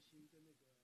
心跟那个